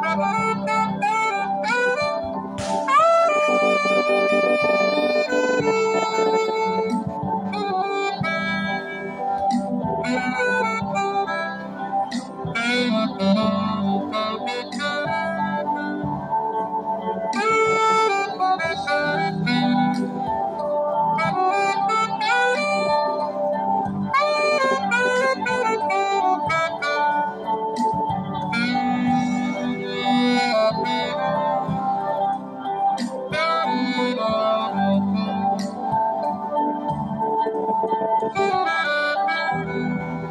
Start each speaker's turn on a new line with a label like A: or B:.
A: Bye-bye. Thank you.